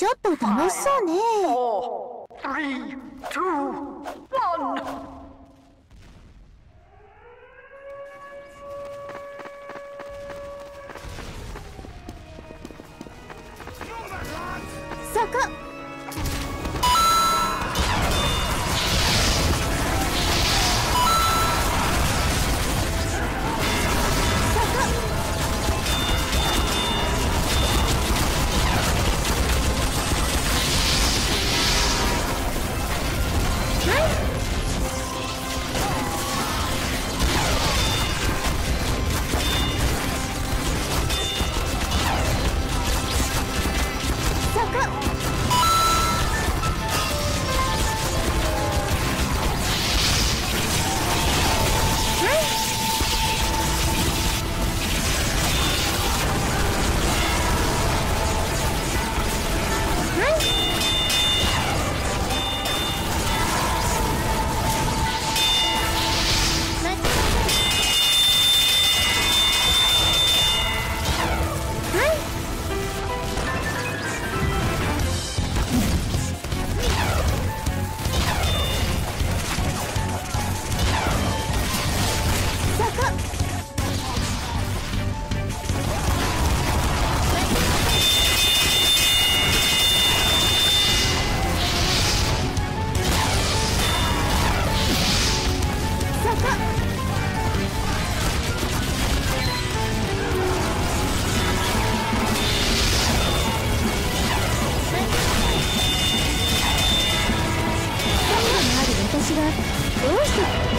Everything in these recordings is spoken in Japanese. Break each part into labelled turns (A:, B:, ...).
A: ちょっと楽しそうね。そこどうして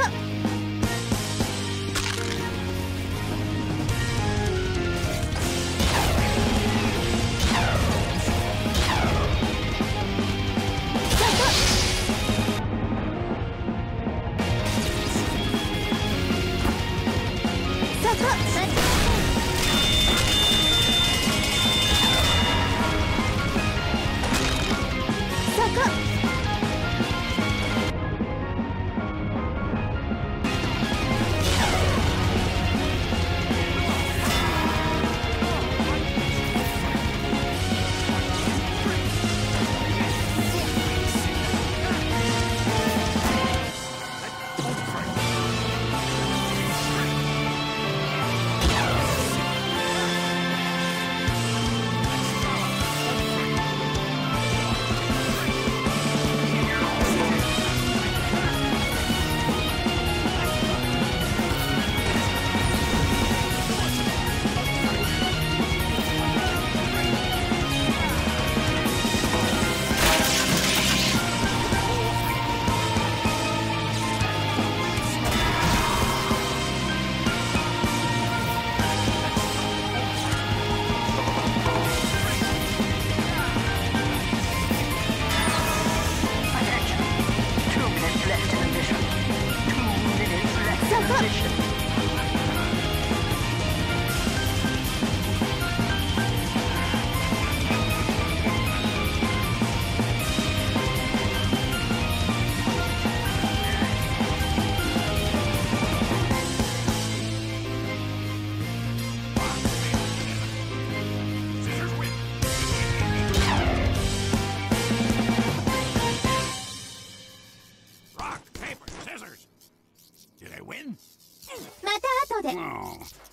A: くまた後で。
B: Oh,